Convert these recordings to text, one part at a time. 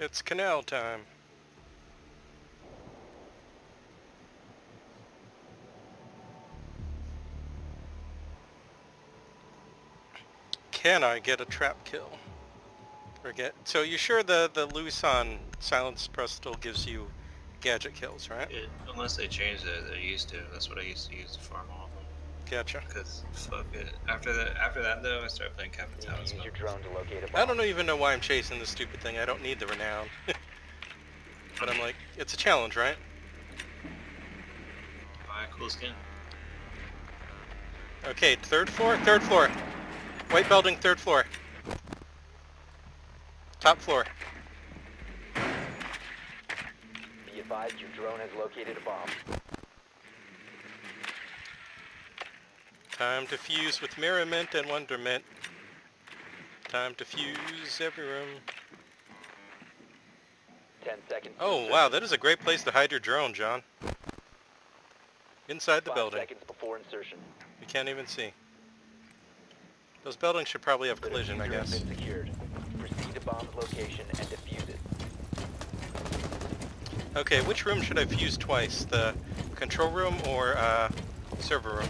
It's Kanal time. Can I get a trap kill? Or get so you sure the the Lesion silence press gives you gadget kills, right? It, unless they changed it, they used to. That's what I used to use to farm all of them. Gotcha. Cause fuck it. After that, after that though, I started playing Captain You need to use Talisman. your drone to locate a I bomb. don't even know why I'm chasing this stupid thing. I don't need the renown. but I'm like, it's a challenge, right? Buy a cool skin. Okay, third floor, third floor. White building, third floor. Top floor. Be advised your drone has located a bomb. Time to fuse with merriment and wonderment. Time to fuse every room. Ten seconds. Oh wow, that is a great place to hide your drone, John. Inside the Five building. seconds before insertion. You can't even see. Those buildings should probably have collision, I guess. secured. Proceed to bomb's location and defuse it. Okay, which room should I fuse twice? The control room or uh, server room?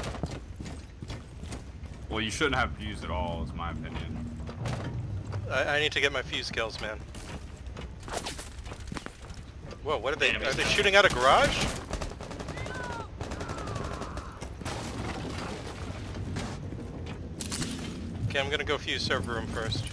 Well, you shouldn't have fused at all, is my opinion. I, I need to get my fuse kills, man. Whoa, what are they? Are they shooting out a garage? Okay, I'm gonna go fuse server room first.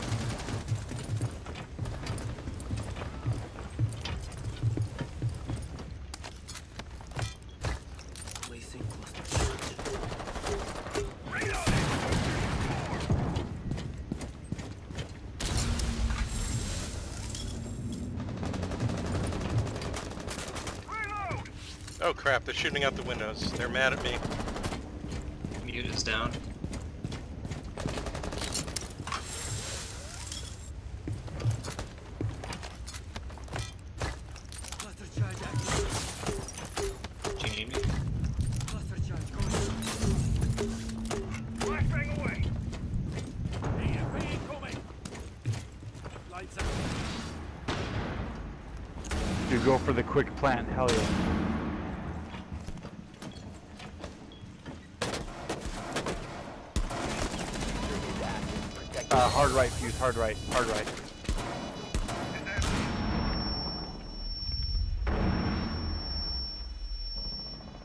Oh crap, they're shooting out the windows. They're mad at me. Mute is down. Cluster charge active. Do you need me? Cluster charge going. Flashbang away. EMP incoming. Lights out. You go for the quick plant, hell yeah. Protect Uh, hard right fuse, hard right, hard right.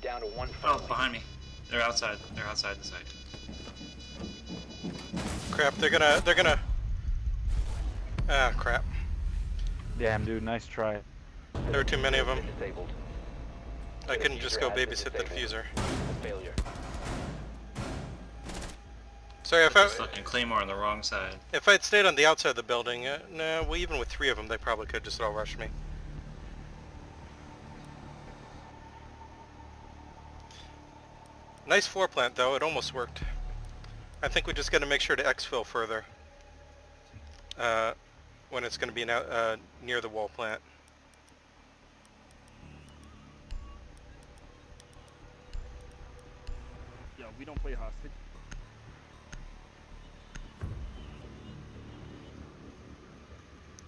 down to one Oh, friendly. behind me. They're outside. They're outside the site. Crap, they're gonna, they're gonna... Ah, crap. Damn, dude, nice try. There were too many of them. I couldn't just go Diffuser has babysit the disabled. diffuser. Sorry, if Put I, this fucking claymore on the wrong side. if I'd stayed on the outside of the building, uh, no, well, even with three of them, they probably could just all rush me. Nice floor plant, though. It almost worked. I think we just got to make sure to exfil further uh, when it's going to be now, uh, near the wall plant. Yeah, we don't play hostage.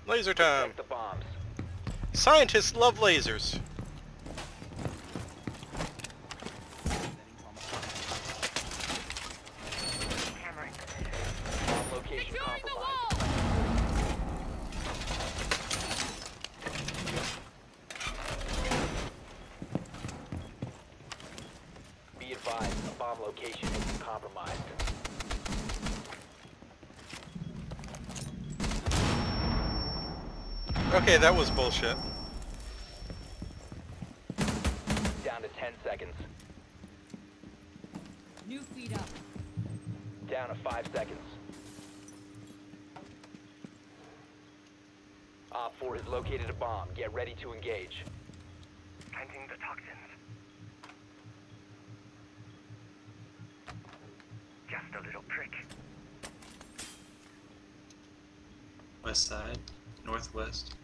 Laser time! Scientists love lasers. Bomb location compromised. Be advised, a bomb location has been compromised. Okay, that was bullshit. Down to 10 seconds. New feed up. Down to 5 seconds. Op 4 has located a bomb. Get ready to engage. Planting the toxins. Just a little prick. West side. Northwest.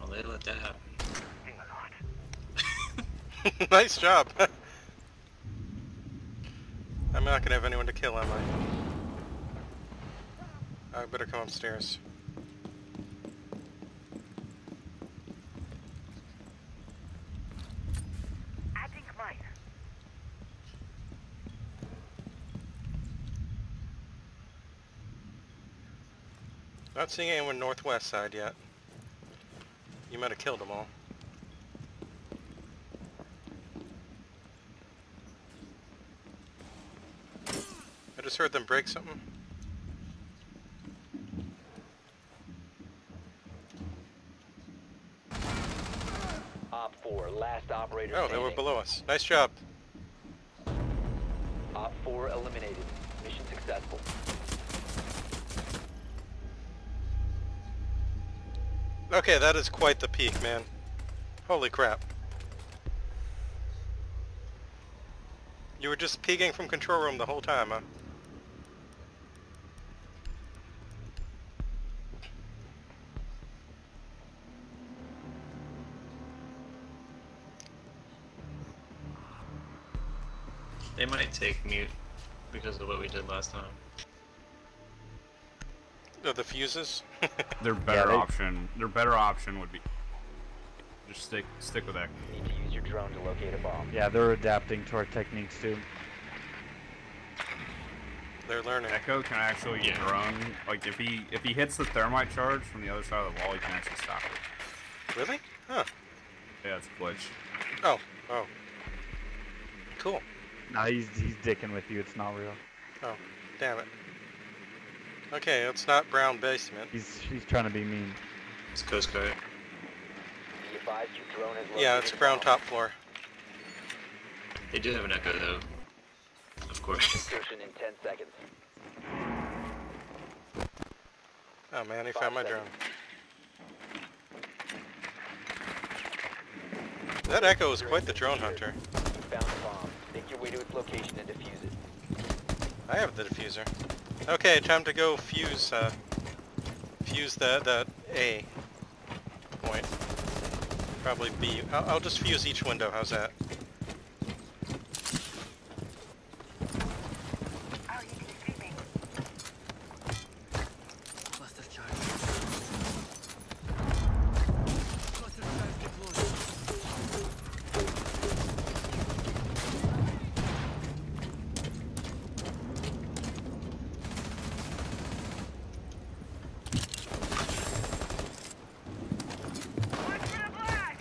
Well, they let that happen. nice job. I'm not gonna have anyone to kill, am I? I better come upstairs. Adding mine. Not seeing anyone northwest side yet. You might have killed them all. I just heard them break something. Op 4, last operator Oh, they were below us. Nice job. Op 4 eliminated. Mission successful. Okay, that is quite the peak, man. Holy crap. You were just peeking from control room the whole time, huh? Might take mute because of what we did last time. The fuses? Their better they- option. Their better option would be just stick stick with that. Need to use your drone to locate a bomb. Yeah, they're adapting to our techniques too. They're learning. Echo can actually Yeah. drone. Like if he if he hits the thermite charge from the other side of the wall, he can actually stop it. Really? Huh. Yeah, it's a glitch. Oh, oh. Cool. Nah, he's he's dicking with you. It's not real. Oh, damn it. Okay, it's not brown basement. He's he's trying to be mean. It's Coast Guard. Be advised your drone has located Yeah, it's a ground top floor. They do have an echo though. Of course. Insertion in 10 seconds. Oh man, he Five found my drone. That Echo is quite the drone hunter. You found the bomb. Make your way to its location and defuse it. I have the diffuser. Okay, time to go fuse, uh, fuse that, that A point. Probably B. I'll, I'll just fuse each window, how's that? Are you sleeping? Cluster charge. Cluster charge deployed.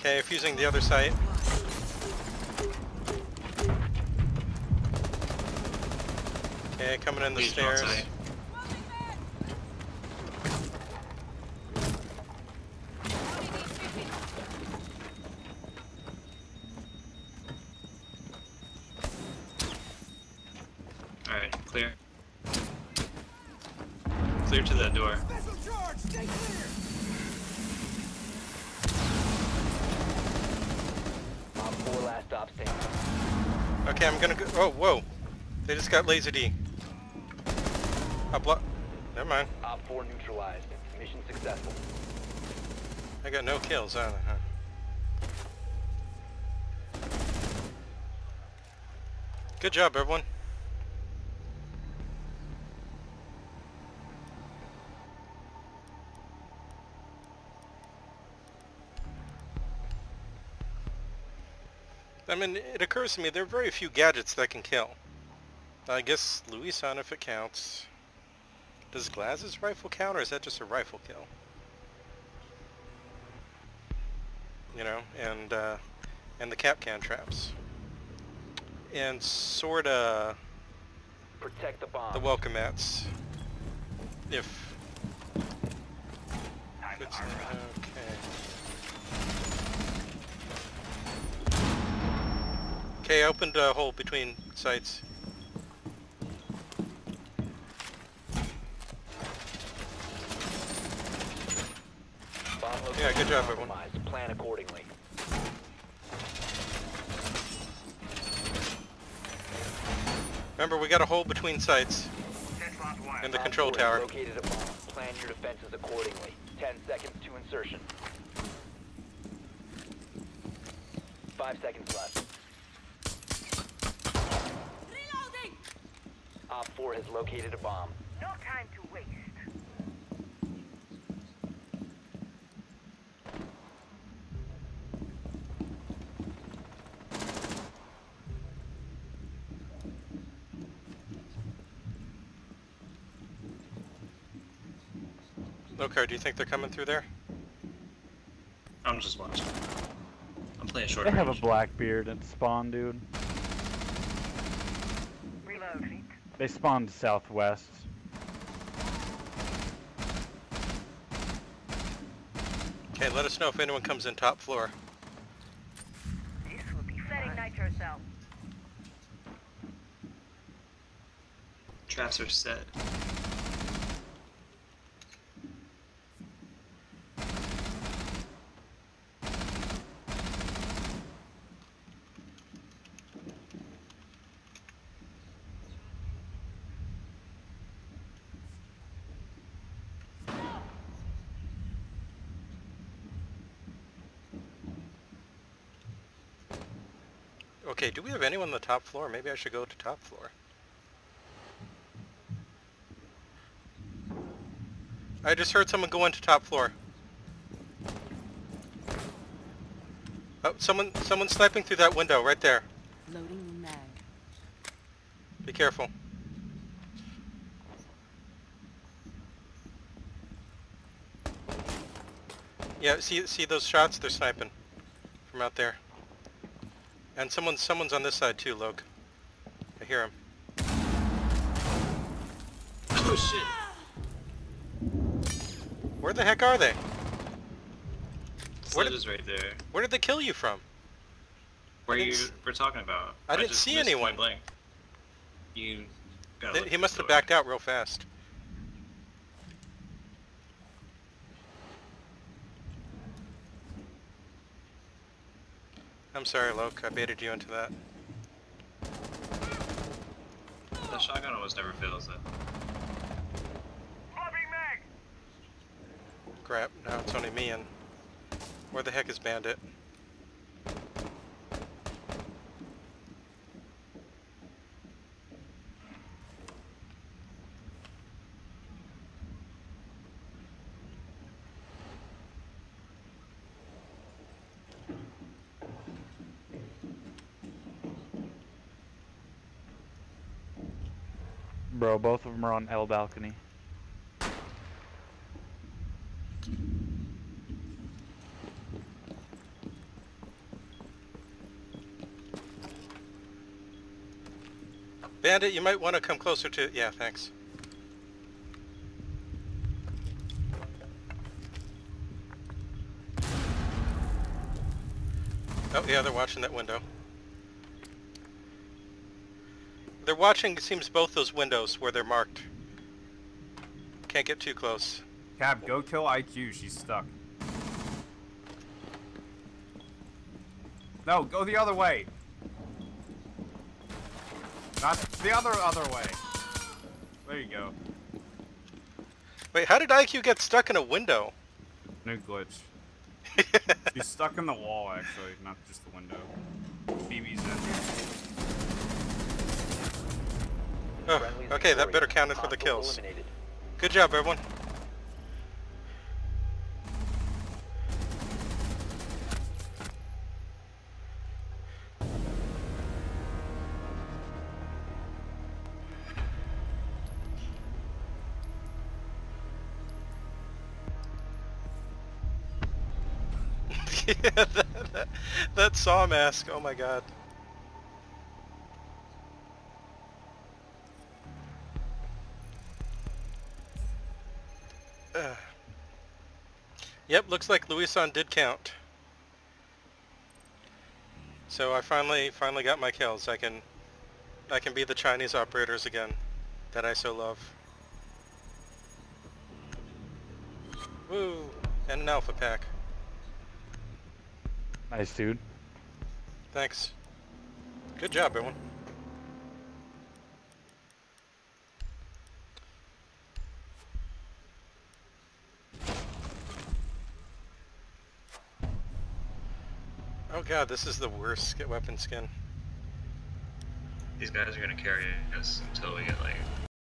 Okay, fusing the other site. Okay, coming in the Please, stairs. Alright, clear. Clear to that door. Op 4 last stop standing. Okay, I'm gonna go. Oh, whoa! They just got laser D. I block. Never mind. Op 4 neutralized. Mission successful. I got no kills either, huh? Good job, everyone. I mean, it occurs to me there are very few gadgets that can kill. I guess Lesion if it counts. Does Glaz's rifle count, or is that just a rifle kill? You know, and uh, and the Kapkan traps, and sorta Protect the bomb. the welcome mats. If it's okay. Okay, I opened a hole between sites. Yeah, good job, everyone. Plan accordingly. Remember, we got a hole between sites Set slot one. in the control tower. Located a bomb. Plan your defenses accordingly. 10 seconds to insertion. Five seconds left. Op 4 has located a bomb. No time to waste. Lokar, do you think they're coming through there? I'm just watching. I'm playing short They have a Blackbeard at spawn, dude. They spawned southwest. Okay, let us know if anyone comes in top floor. This will be Setting nitro cell. Traps are set. Okay, do we have anyone on the top floor? Maybe I should go to top floor. I just heard someone go into top floor. Oh, someone, someone sniping through that window right there. Loading mag. Be careful. Yeah, see see those shots? They're sniping from out there. And someone's someone's on this side too, Loke. I hear him. Oh shit! Where the heck are they? Did- is right there. Where did they kill you from? Where you were talking about. I didn't see anyone. Blank. You They- he must have backed out real fast. I'm sorry, Loke. I baited you into that. The shotgun almost never fails though. Flopping. Crap, now it's only me and... Where the heck is Bandit? Bro, both of them are on L balcony. Bandit, you might want to come closer to... Yeah, thanks. Oh, yeah, they're watching that window. They're watching, it seems, both those windows where they're marked. Can't get too close. Cab, go kill IQ. She's stuck. No, go the other way. Not the other other way. There you go. Wait, how did IQ get stuck in a window? New glitch. She's stuck in the wall, actually, not just the window. Phoebe's in. Oh, okay, that better counted for the kills. Good job, everyone. yeah, that, that, that saw mask, oh my god. Looks like Lesion did count. So I finally finally got my kills. I can I can be the Chinese operators again that I so love. Woo! And an alpha pack. Nice, dude. Thanks. Good job, everyone. God, this is the worst weapon skin. These guys are gonna carry us until we get like